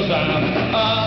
goes on. Uh,